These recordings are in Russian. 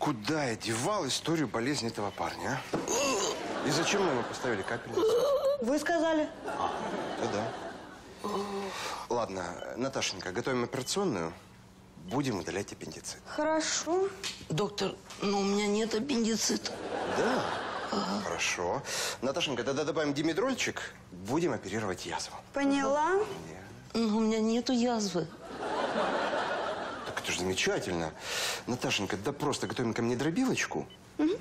Куда я девал историю болезни этого парня, а? И зачем мы ему поставили капельницу? Вы сказали? Да, да. Ладно, Наташенька, готовим операционную. Будем удалять аппендицит. Хорошо. Доктор, но у меня нет аппендицита. Да? Хорошо. Наташенька, тогда добавим димедрольчик. Будем оперировать язву. Поняла. Но у меня нету язвы. Это же замечательно. Наташенька, да просто готовим ко мне дробилочку.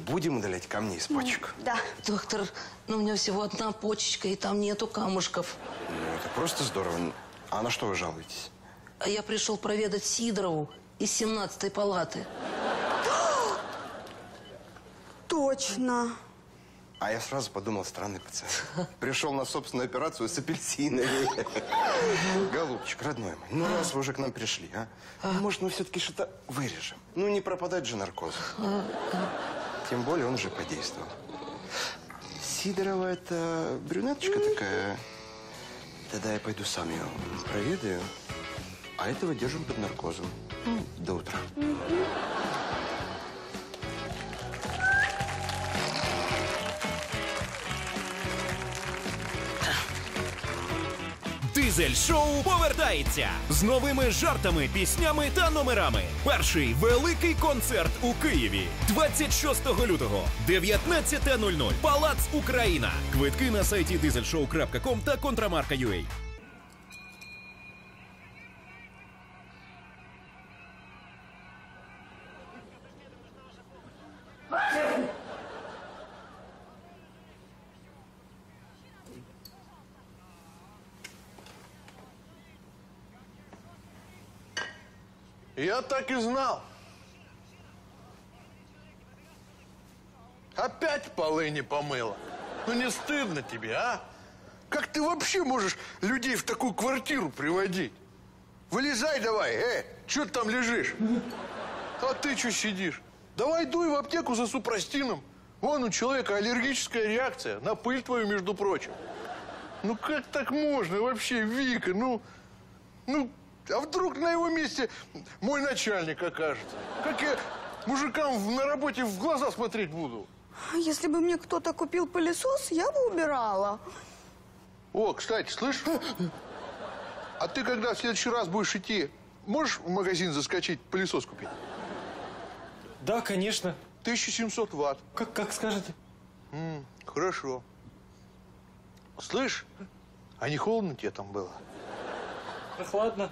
Будем удалять камни из почек. Да. Доктор, но у меня всего одна почечка, и там нету камушков. Ну, это просто здорово. А на что вы жалуетесь? А я пришел проведать Сидорову из 17-й палаты. Точно. А я сразу подумал, странный пациент. Пришел на собственную операцию с апельсинами. Голубчик, родной мой, ну раз вы уже к нам пришли, а? Может, мы все-таки что-то вырежем? Ну, не пропадать же наркозу. Тем более он уже подействовал. Сидорова это брюнеточка такая. Тогда я пойду сам ее проведаю. А этого держим под наркозом. До утра. Дизель шоу повертається з новими жартами, піснями та номерами. Перший великий концерт у Києві 26 лютого, 19.00. Палац Україна. Квитки на сайті дизельшоу.ком та контрамарка.ua. Я так и знал. Опять полы не помыла. Ну не стыдно тебе, а? Как ты вообще можешь людей в такую квартиру приводить? Вылезай давай, э, что ты там лежишь? А ты что сидишь? Давай дуй в аптеку за супрастином. Вон у человека аллергическая реакция на пыль твою, между прочим. Ну как так можно вообще, Вика? Ну, ну, а вдруг на его месте мой начальник окажется? Как я мужикам на работе в глаза смотреть буду? Если бы мне кто-то купил пылесос, я бы убирала. О, кстати, слышь? А ты когда в следующий раз будешь идти, можешь в магазин заскочить, пылесос купить? Да, конечно. 1700 ватт. Как, как скажете. Хорошо. Слышь, а не холодно тебе там было? Прохладно.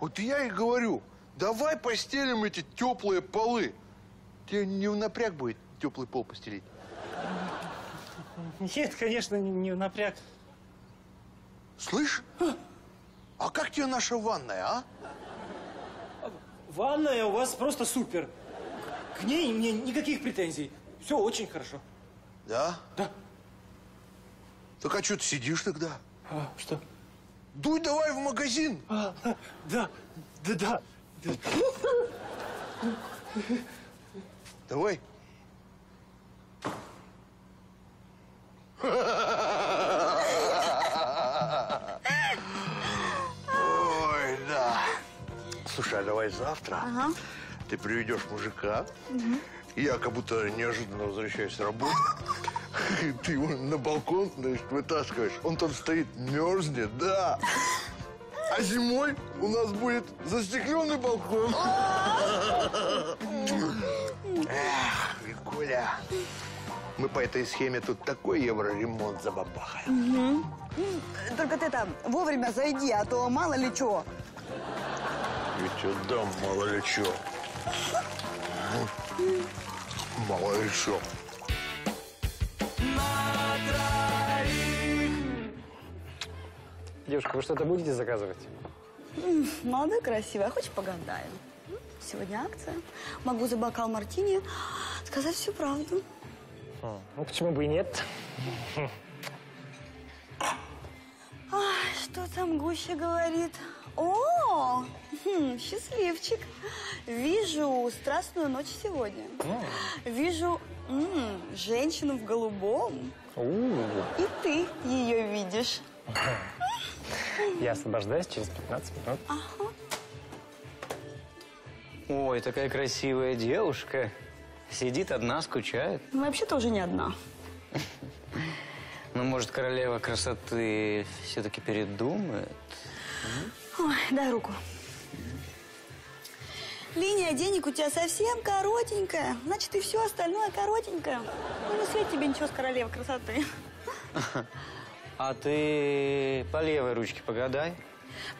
Вот я и говорю, давай постелим эти теплые полы. Тебе не в напряг будет теплый пол постелить? Нет, конечно, не, в напряг. Слышь, а как тебе наша ванная, а? Ванная у вас просто супер. К ней мне никаких претензий. Все очень хорошо. Да? Да. Так а что ты сидишь тогда? А, что? Дуй давай в магазин. А, да, да, да. да. Давай. Ой, да. Слушай, а давай завтра ты приведешь мужика, и я как будто неожиданно возвращаюсь с работы. Ты его на балкон, значит, вытаскиваешь. Он там стоит, мерзнет, да. А зимой у нас будет застекленный балкон. Эх, Викуля, мы по этой схеме тут такой евроремонт забабахаем. Только ты там вовремя зайди, а то мало ли чего. Ведь отдам мало ли чё. Мало ли чё. Девушка, вы что-то будете заказывать? Молодой, красивый. А хочешь погадаем? Сегодня акция. Могу за бокал мартини сказать всю правду. Ну, почему бы и нет? Ай, что там гуще говорит? О, хм, счастливчик. Вижу страстную ночь сегодня. Вижу м, женщину в голубом. И ты ее видишь. Я освобождаюсь через 15 минут. Ой, такая красивая девушка. Сидит одна, скучает. Ну, вообще-то уже не одна. Ну, может, королева красоты все-таки передумает? Ой, дай руку. Линия денег у тебя совсем коротенькая. Значит, и все остальное коротенькое. Ну, не светит тебе ничего с королевой красоты. А ты по левой ручке погадай.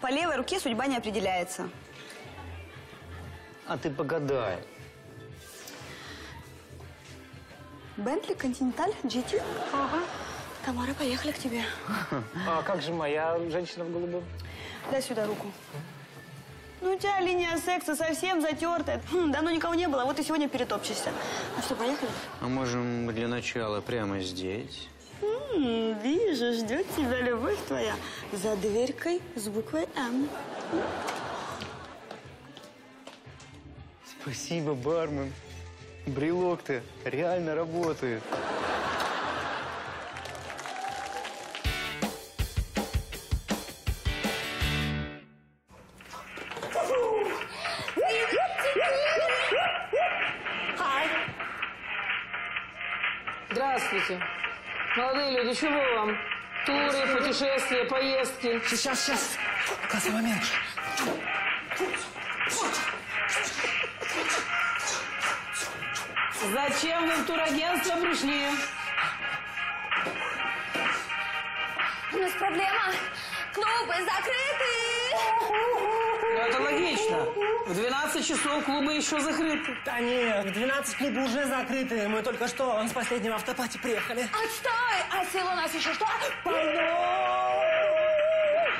По левой руке судьба не определяется. А ты погадай. Бентли, Континенталь, GT. Ага. Тамара, поехали к тебе. А как же моя женщина в голубом? Дай сюда руку. Ну, у тебя линия секса совсем затертая. Хм, давно никого не было, вот и сегодня перетопчешься. Ну что, поехали? А можем для начала прямо здесь? М, вижу, ждет тебя любовь твоя за дверькой с буквой М. Спасибо, бармен. Брелок-то реально работает. Здравствуйте. Молодые люди, чего вам? Туры, путешествия, поездки. Сейчас, сейчас. Классный момент. Зачем вы в турагентство пришли? У нас проблема. Клубы закрыты. Ну, это логично. В 12 часов клубы еще закрыты. Да нет, в 12 клубы уже закрыты. Мы только что с последнего автопати приехали. Отстой! А село у нас еще что?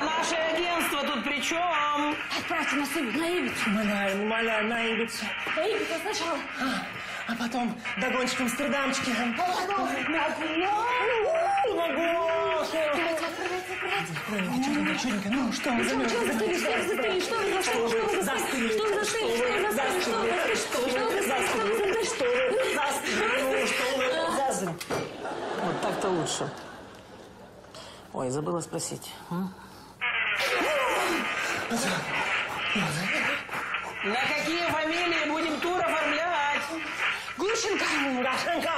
Наше агентство тут при чем? Отправьте нас на Ибицу. Умоляю, умоляю, на Ибицу. На Ибицу сначала. А потом догончик Амстердамчики. Давайте, отправляйте, отправляйте. Чудненько, чудненько. Ну, что вы Что вы застыли? Что вы застыли? Что вы застыли? Что вы застыли? Что вы застыли? Что вы застыли? Что вы застыли? Что вы застыли? Что вы застыли? Вот так-то лучше. Ой, забыла спросить. На какие фамилии будем тур оформлять? Глушенко. Глушенко.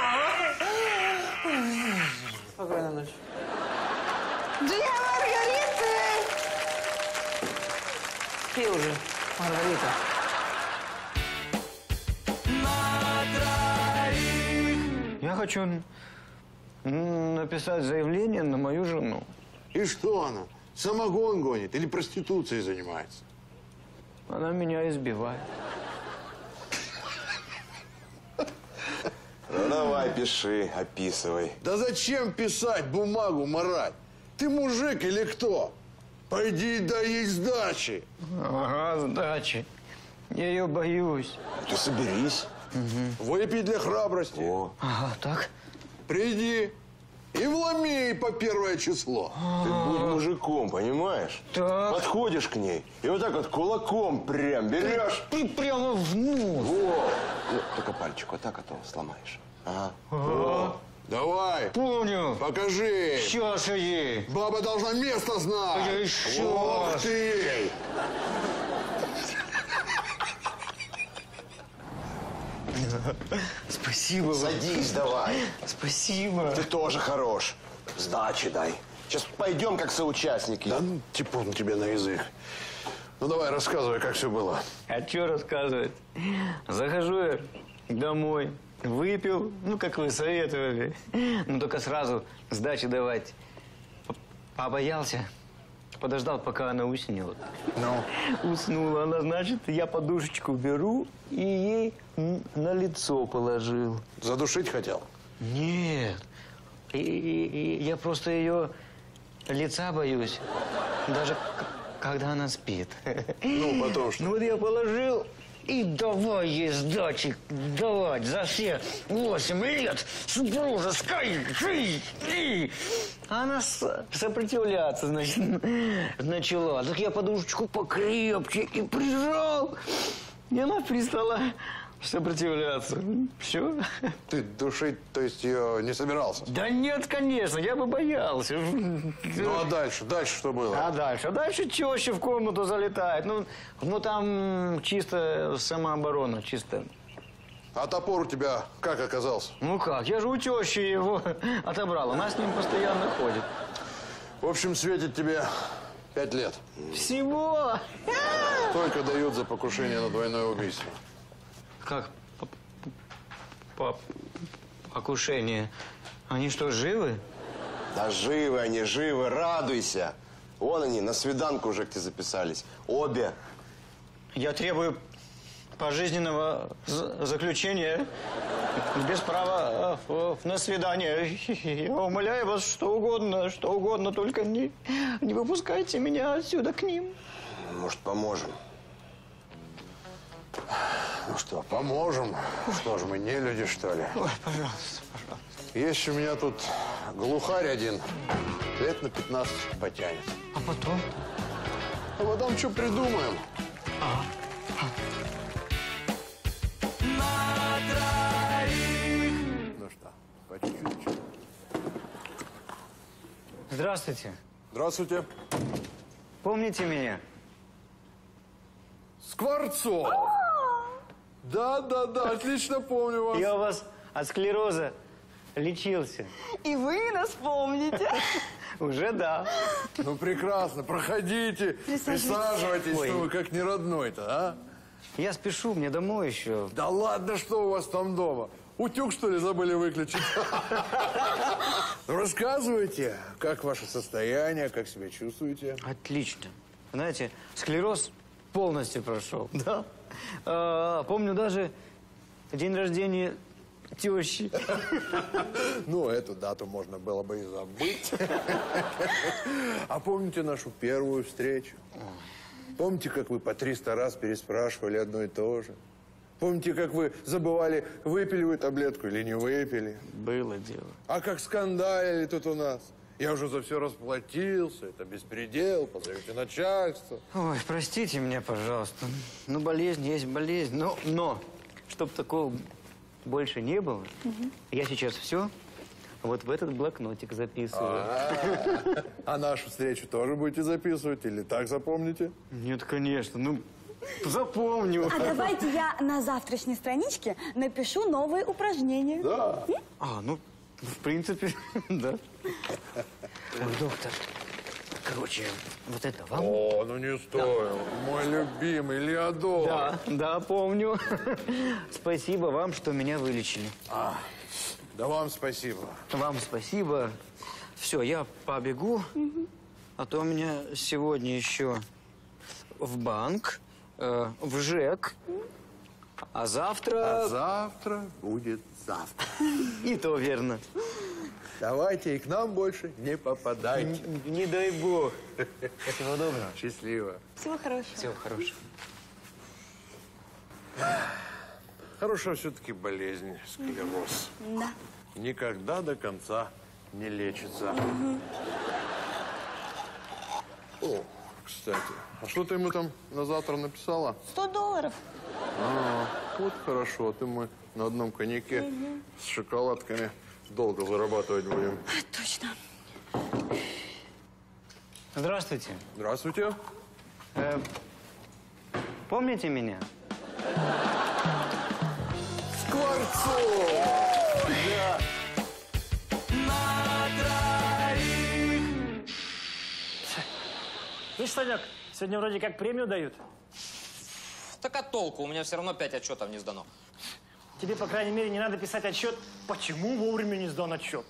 Спокойной ночи. Две маргариты! Спи уже, Маргарита. Я хочу написать заявление на мою жену. И что она? Самогон гонит или проституцией занимается? Она меня избивает. Ну давай, пиши, описывай. Да зачем писать бумагу, марать? Ты мужик или кто? Пойди дай ей сдачи. Ага, сдачи. Я ее боюсь. Ты соберись. Выпей для храбрости. О, Ага, так? Приди и вломи ей по первое число. ты будь мужиком, понимаешь? Так. Подходишь к ней и вот так вот кулаком прям берешь. Ты прямо в нос. Ну, только пальчик вот так, а то сломаешь. Ага. Давай, Понял. покажи. Сейчас ей. Баба должна место знать. Я еще Ох раз. ты! Спасибо вам. Садись давай. Спасибо. Ты тоже хорош. Сдачи дай. Сейчас пойдем как соучастники. Да ну, типун тебе на язык. Ну давай, рассказывай, как все было. А что рассказывать? Захожу я домой, выпил, ну, как вы советовали. Ну, только сразу сдачи давать. Побоялся. Подождал, пока она уснет. Ну? Уснула она, значит, я подушечку беру и ей на лицо положил. Задушить хотел? Нет. И- и- и я просто ее лица боюсь. Даже когда она спит. Ну, потом что? Ну вот я положил и давай ей сдачи давать за все восемь лет супружеской жизни. Она сопротивляться, значит, начала. Так я подушечку покрепче и прижал. И она перестала сопротивляться. Все. Ты душить, то есть ее не собирался? Да нет, конечно, я бы боялся. Ну а дальше? Дальше что было? А дальше? А дальше теща в комнату залетает. Ну, ну там чисто самооборона, чисто А топор у тебя как оказался? Ну как, я же у тещи его отобрал. Она с ним постоянно ходит. В общем, светит тебе пять лет. Всего? Только дают за покушение на двойное убийство. Как? По, по- покушение. Они что, живы? Да живы они, живы, радуйся. Вон они, на свиданку уже к тебе записались. Обе. Я требую пожизненного за- заключения без права э, на свидание. Я умоляю вас, что угодно, что угодно, только не, не выпускайте меня отсюда к ним. Может, поможем? Ну что, поможем? Что ж, мы не люди, что ли? Ой, пожалуйста, пожалуйста. Есть у меня тут глухарь один. Лет на 15 потянет. А потом? А потом что придумаем? Ну что, по чуть-чуть. Здравствуйте. Здравствуйте. Помните меня? Скворцов! Да, да, да, отлично помню вас. Я у вас от склероза лечился. И вы нас помните. Уже да. Ну, прекрасно, проходите, Присаживайтесь. Ой. что вы как не родной-то, а? Я спешу, мне домой еще. Да ладно, что у вас там дома? Утюг, что ли, забыли выключить? Ну, рассказывайте, как ваше состояние, как себя чувствуете? Отлично. Знаете, склероз полностью прошел. Да. А, помню даже день рождения тещи. Ну, эту дату можно было бы и забыть. А помните нашу первую встречу? Помните, как вы по 300 раз переспрашивали одно и то же? Помните, как вы забывали, выпили вы таблетку или не выпили? Было дело. А как скандалили тут у нас? Я уже за все расплатился, это беспредел, позовите начальство. Ой, простите меня, пожалуйста. Ну, болезнь есть болезнь. Но, но, чтобы такого больше не было, я сейчас все вот в этот блокнотик записываю. А нашу встречу тоже будете записывать или так запомните? Нет, конечно. Ну, запомню. А давайте я на завтрашней страничке напишу новые упражнения. Да. А, ну, в принципе, да. Ой, доктор, короче, вот это вам? О, ну не стоило. Мой любимый Леодор. Да, да, помню. Спасибо вам, что меня вылечили. Да вам спасибо. Вам спасибо. Все, я побегу. А то у меня сегодня еще в банк, э, в ЖЭК, а завтра... А завтра будет завтра. И то верно. Давайте и к нам больше не попадайте. Н- Не дай бог. Всего доброго. Счастливо. Всего хорошего. Всего хорошего. Хорошая все-таки болезнь, склероз. Да. Никогда до конца не лечится. О, кстати, а что ты ему там на завтра написала? 100 долларов. А, вот хорошо, ты мы на одном коньяке с шоколадками долго зарабатывать будем. Точно. Здравствуйте. Здравствуйте. Э, помните меня? Скворцов! Слышь, Санек, сегодня вроде как премию дают. Так а толку? У меня все равно пять отчетов не сдано. Тебе, по крайней мере, не надо писать отчет, почему вовремя не сдан отчет.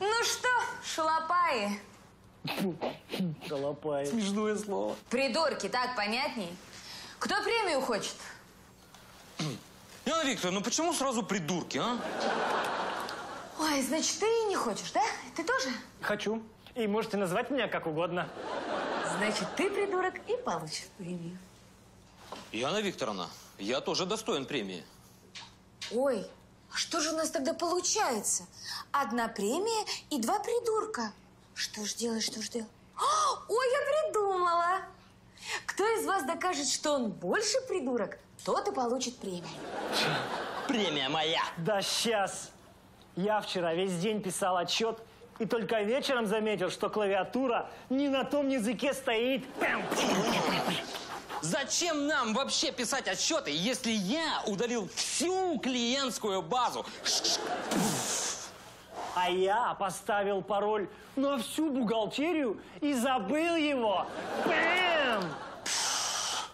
Ну что, шалопаи? Шалопай. Смешное слово. Придурки, так понятней? Кто премию хочет? Яна Викторовна, ну почему сразу придурки, а? Ой, значит, ты не хочешь, да? Ты тоже? Хочу. И можете назвать меня как угодно. Значит, ты придурок и получишь премию. Яна Викторовна, я тоже достоин премии. Ой, а что же у нас тогда получается? Одна премия и два придурка. Что ж делать, что ж делать? Ой, я придумала! Кто из вас докажет, что он больше придурок, тот и получит премию. Премия моя. Да сейчас. Я вчера весь день писал отчет И только вечером заметил, что клавиатура не на том языке стоит. Зачем нам вообще писать отчеты, если я удалил всю клиентскую базу? А я поставил пароль на всю бухгалтерию и забыл его. Бэм!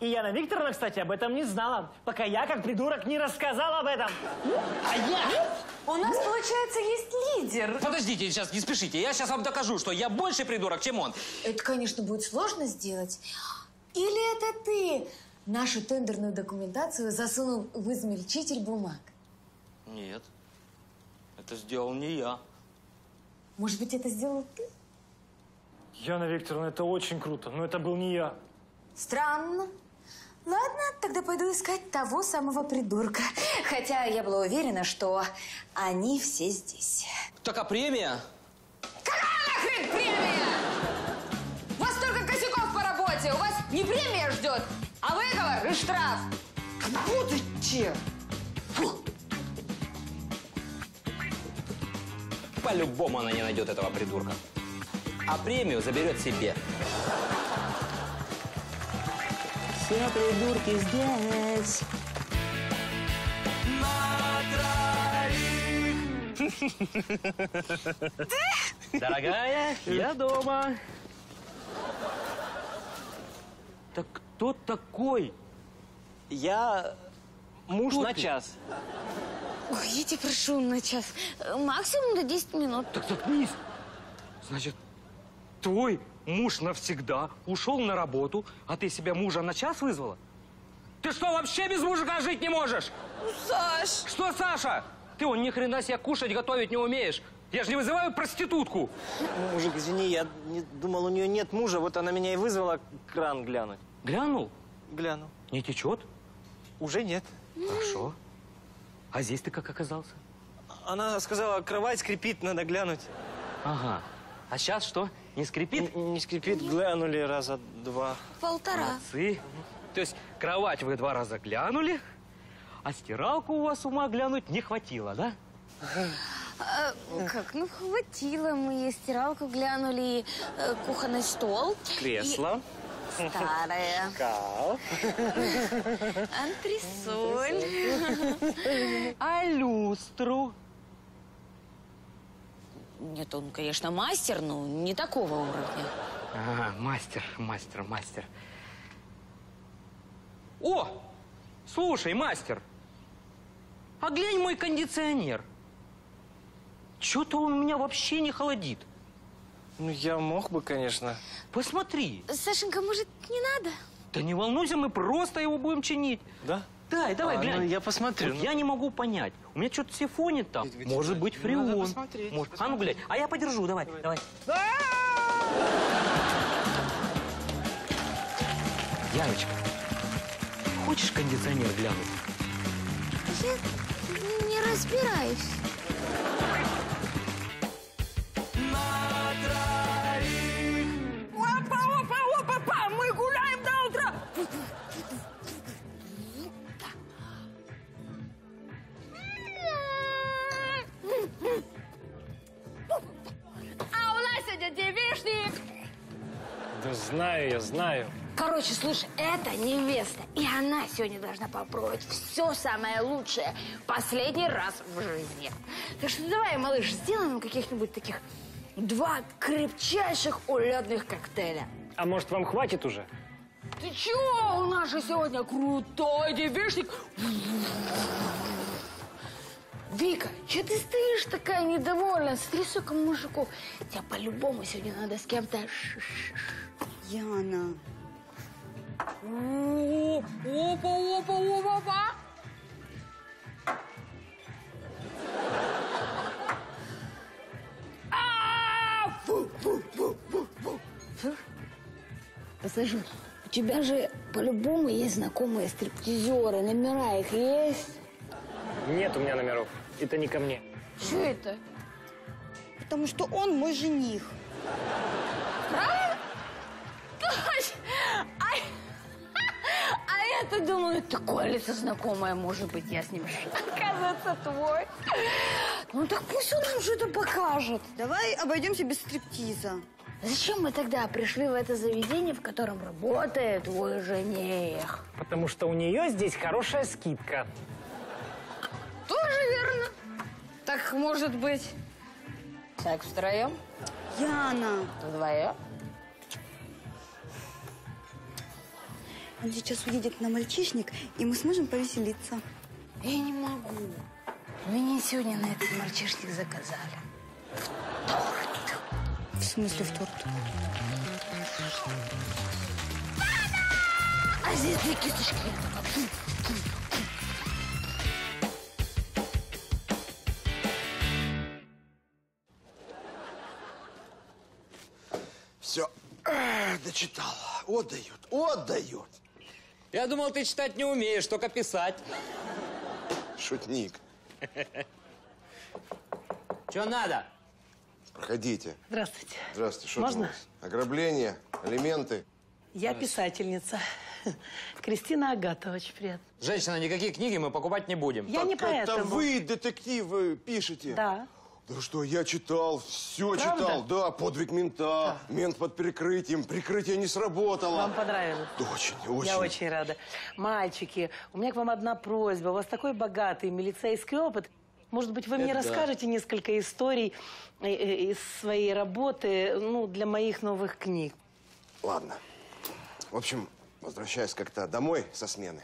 И Яна Викторовна, кстати, об этом не знала, пока я, как придурок, не рассказал об этом. А я... У нас, получается, есть лидер. Подождите, сейчас не спешите. Я сейчас вам докажу, что я больше придурок, чем он. Это, конечно, будет сложно сделать. Или это ты нашу тендерную документацию засунул в измельчитель бумаг? Нет, это сделал не я. Может быть, это сделал ты? Яна Викторовна, это очень круто, но это был не я. Странно. Ладно, тогда пойду искать того самого придурка. Хотя я была уверена, что они все здесь. Так а премия? Какая нахрен премия? У вас только косяков по работе. У вас не премия ждет, а выговор и штраф. Будете! По-любому она не найдет этого придурка. А премию заберет себе. Все придурки здесь. Дорогая, я дома. Так кто такой? Я муж на час. Ой, я тебя прошу на час. Максимум до 10 минут. Так заткнись. Значит, твой муж навсегда ушел на работу, а ты себя мужа на час вызвала? Ты что, вообще без мужика жить не можешь? Саш! Что, Саша? Ты он ни хрена себе кушать, готовить не умеешь. Я же не вызываю проститутку. Мужик, извини, я не думал, у нее нет мужа, вот она меня и вызвала кран глянуть. Глянул? Глянул. Не течет? Уже нет. Хорошо. А здесь ты как оказался? Она сказала, кровать скрипит, надо глянуть. Ага. А сейчас что? Не скрипит? Н- не скрипит, глянули раза два. Полтора. Молодцы. То есть кровать вы два раза глянули, а стиралку у вас ума глянуть не хватило, да? А, как? Ну, хватило. Мы и стиралку глянули, и, э, кухонный стол. Кресло. и Старое. Кал. Антресоль. А люстру? Нет, он, конечно, мастер, но не такого уровня. Ага, мастер, мастер, мастер. О! Слушай, мастер, а глянь мой кондиционер. Что-то он у меня вообще не холодит. Ну, я мог бы, конечно. Посмотри. Сашенька, может, не надо? Да не волнуйся, мы просто его будем чинить. Да? Да, давай, А, глянь. ну, я посмотрю. Вот я не могу понять. У меня что-то сифонит там. Ведь- Может быть, Надо фреон. посмотреть, Может. А ну, глянь. А я подержу, давай, давай. Яночка, хочешь кондиционер глянуть? Я не разбираюсь. Короче, слушай, это невеста, и она сегодня должна попробовать все самое лучшее последний раз в жизни. Так что давай, малыш, сделаем каких-нибудь таких два крепчайших улетных коктейля. А может, вам хватит уже? Ты чего? У нас же сегодня крутой девичник. Вика, что ты стоишь такая недовольная? Смотри, сколько мужиков. Тебе по-любому сегодня надо с кем-то... Яна, Опа, опа, опа, опа. А, фу, фу, фу, фу. Фу. Послушай, у тебя же по-любому есть знакомые стриптизеры, номера их есть? Нет у меня номеров. Это не ко мне. Что это? потому что он мой жених. Правда? Я-то думаю, такое лицо знакомое, может быть, я с ним. Оказывается, твой. Ну так пусть он нам что-то покажет. Давай обойдемся без стриптиза. Зачем мы тогда пришли в это заведение, в котором работает твой жених? Потому что у нее здесь хорошая скидка. Тоже верно. Так, может быть, секс втроем? Яна, Вдвоем? Он сейчас уедет на мальчишник, и мы сможем повеселиться. Я не могу. Меня сегодня на этот мальчишник заказали. В смысле в торт? А здесь две кисточки. Все, дочитал. Отдают, отдают. Я думал, ты читать не умеешь, только писать. Шутник. Что надо? Проходите. Здравствуйте. Здравствуйте. Что Можно? там? Ограбление, алименты. Я писательница. Кристина Агатова, очень приятно. Женщина, никакие книги мы покупать не будем. Я не Это поэтому. вы детективы пишете? Да. Да что, я читал, все Правда? читал. Да, подвиг мента, мент под прикрытием, прикрытие не сработало. Вам понравилось? Да, очень, очень. Я очень рада. Мальчики, у меня к вам одна просьба. У вас такой богатый милицейский опыт. Может быть, вы мне Это да. расскажете несколько историй э, э, из своей работы, ну, для моих новых книг. Ладно. В общем, возвращаясь как-то домой со смены.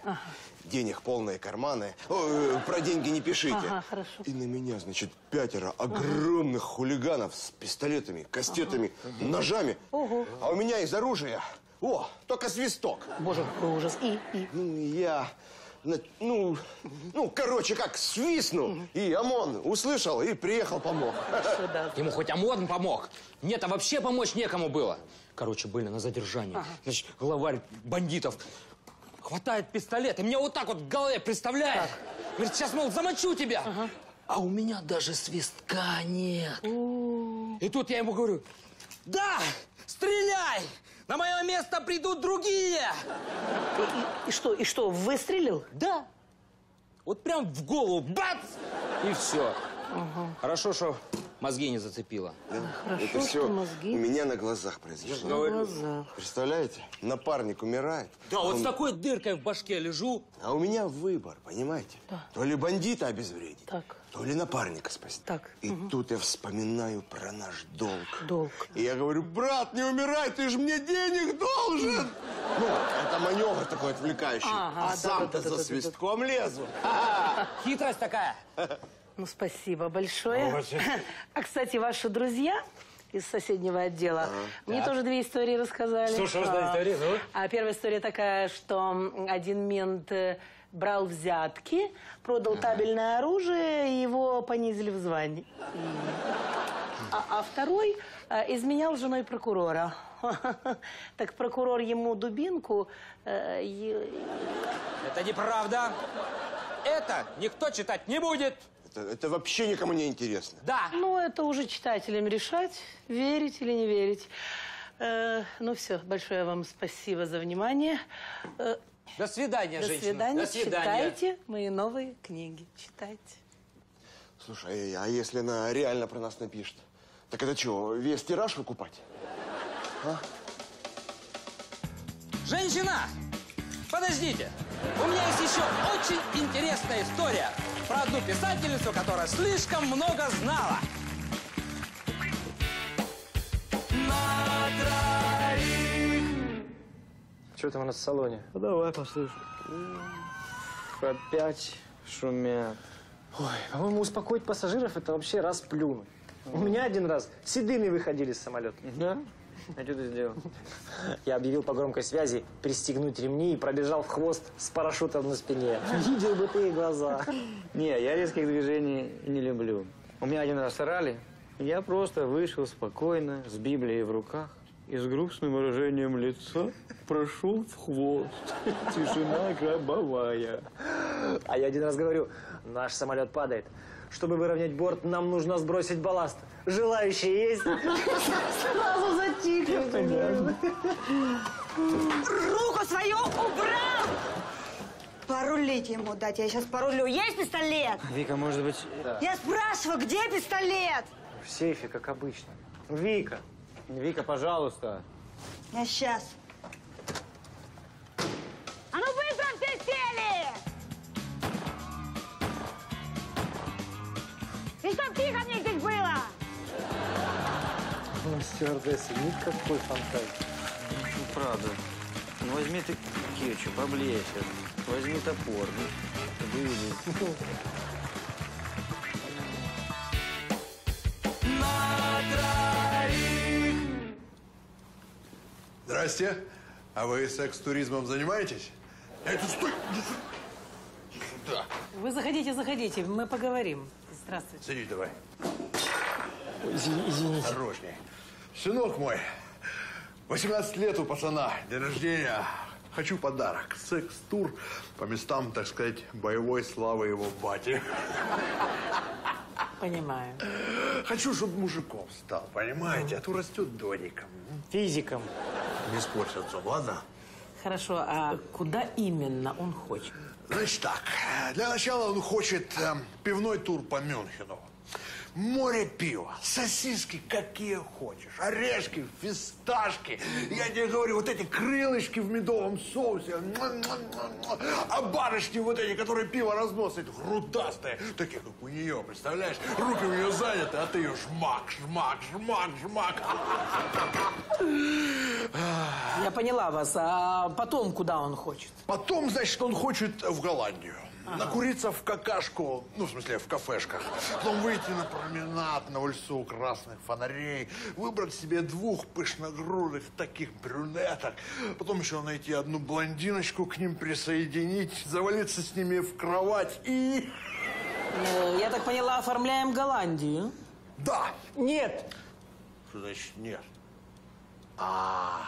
Денег полные карманы. О, э, про деньги не пишите. Ага, хорошо. И на меня, значит, пятеро огромных хулиганов с пистолетами, кастетами, ножами. Ого. А у меня из оружия, о, только свисток. Боже, какой ужас. И, и. Ну, я, ну, ну, короче, как свистнул, и ОМОН услышал и приехал, помог. Ему хоть ОМОН помог. Нет, а вообще помочь некому было. Короче, были на задержании. Значит, главарь бандитов хватает пистолет, и мне вот так вот в голове, представляешь? Говорит, сейчас, мол, замочу тебя. А у меня даже свистка нет. И тут я ему говорю, да, стреляй! На мое место придут другие! И, и- и что, и что, выстрелил? Да. Вот прям в голову, бац! И все. Хорошо, что мозги не зацепило. Хорошо, Это все мозги у меня на глазах произошло. на глазах. Представляете? Напарник умирает. Да, вот а с такой дыркой в башке лежу. А у меня выбор, понимаете? То ли бандита обезвредить, Так. то ли напарника спасти. Так, И тут я вспоминаю про наш долг. Долг. И я говорю, брат, не умирай, ты же мне денег должен. Ну, это маневр такой отвлекающий. Ага, а сам-то за свистком лезу. Хитрость такая. Ну, спасибо большое. А, кстати, ваши друзья из соседнего отдела мне тоже две истории рассказали. Что, что за А, истории? Ну? А первая история такая, что один мент э, брал взятки, продал табельное оружие, и его понизили в звании. А, а второй э, изменял женой прокурора. Так прокурор ему дубинку... э, Это неправда. Это никто читать не будет. Это, это вообще никому не интересно. Да. Ну, это уже читателям решать, верить или не верить. Э, ну все, большое вам спасибо за внимание. Э, До свидания, до женщина. свидания. До свидания. Читайте мои новые книги. Читайте. Слушай, а если она реально про нас напишет? Так это что, весь тираж выкупать? Женщина! Подождите! У меня есть еще очень интересная история про одну писательницу, которая слишком много знала. Что там у нас в салоне? Ну, давай послушай. Опять шумят. Ой, по-моему, успокоить пассажиров это вообще расплюнуть. У меня один раз седыми выходили с самолета. Да? А что ты сделал? Я объявил по громкой связи пристегнуть ремни и пробежал в хвост с парашютом на спине. Видел бы ты глаза. Не, я резких движений не люблю. У меня один раз орали, я просто вышел спокойно, с Библией в руках, и с грустным выражением лица прошел в хвост. Тишина гробовая. А я один раз говорю, наш самолет падает. Чтобы выровнять борт, нам нужно сбросить балласт. Желающие есть? Сразу затихли. Руку свою убрал! Порулить ему дать, я сейчас порулю. Есть пистолет? Вика, может быть... Я спрашиваю, где пистолет? В сейфе, как обычно. Вика. Вика, пожалуйста. Я сейчас. И чтоб тихо мне здесь было! Ну, стюардесса, никакой фантазии. Ну, правда. Ну, возьми ты кетчуп, облейся. Возьми топор. Ну, выведи. Здрасте. А вы секс-туризмом занимаетесь? Это стой! иди сюда. Вы заходите, заходите, мы поговорим. Здравствуйте. Сиди давай. извините. Осторожней. Сынок мой, 18 лет у пацана, день рождения. Хочу подарок. Секс-тур по местам, так сказать, боевой славы его бати. Понимаю. Хочу, чтобы мужиком стал, понимаете? А то растет додиком. Физиком. Не спорь с отцом, ладно? Хорошо, а куда именно он хочет? Значит так, для начала он хочет эм, пивной тур по Мюнхену. Море пива, сосиски какие хочешь, орешки, фисташки. Я тебе говорю, вот эти крылышки в медовом соусе. А барышни вот эти, которые пиво разносят, грудастые, такие, как у нее, представляешь? Руки у нее заняты, а ты ее жмак, жмак, жмак, жмак. Я поняла вас. А потом куда он хочет? Потом, значит, он хочет в Голландию. Накуриться в какашку, ну, в смысле, в кафешках. Потом выйти на променад на улицу красных фонарей. Выбрать себе двух пышногрудых таких брюнеток. Потом еще найти одну блондиночку, к ним присоединить. Завалиться с ними в кровать и... Э, Я так поняла, оформляем Голландию. Да! Нет! Что значит нет? А,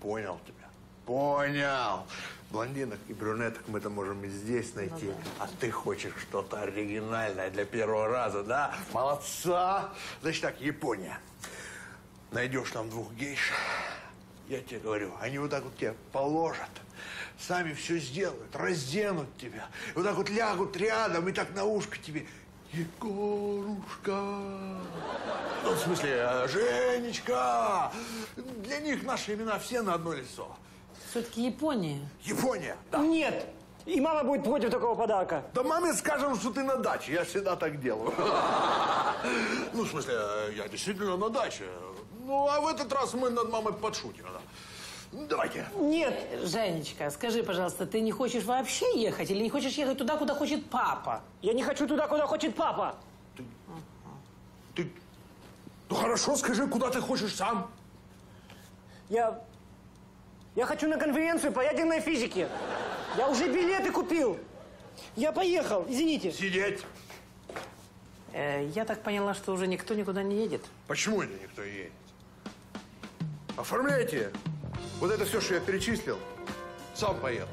понял тебя. Понял. Блондинок и брюнеток мы-то можем и здесь найти. А ты хочешь что-то оригинальное для первого раза, да? Молодца! Значит так, Япония. Найдешь там двух гейш, я тебе говорю, они вот так вот тебя положат, сами все сделают, разденут тебя. Вот так вот лягут рядом и так на ушко тебе. Егорушка. Ну, в смысле, Женечка. Для них наши имена все на одно лицо. Все-таки Япония. Япония. Нет! И мама будет против такого подарка. Да маме скажем, что ты на даче. Я всегда так делаю. Ну, в смысле, э, я действительно на даче. Ну, а в этот раз мы над мамой подшутим. да. Ну, Давайте. Нет. Женечка, скажи, пожалуйста, ты не хочешь вообще ехать или не хочешь ехать туда, куда хочет папа? Я не хочу туда, куда хочет папа. Ну, хорошо, скажи, куда ты хочешь сам. Я... Я хочу на конференцию по ядерной физике. Я уже билеты купил. Я поехал, извините. Сидеть. Э, я так поняла, что уже никто никуда не едет. Почему это никто не едет? Оформляйте. Вот это все, что я перечислил, сам поеду.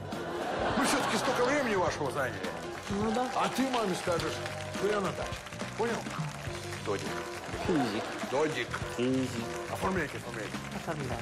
Мы все-таки столько времени вашего заняли. Ну да. А ты маме скажешь, что я на даче. Понял? Додик. Физик. Додик. Физик. Оформляйте, оформляйте. Оформляем.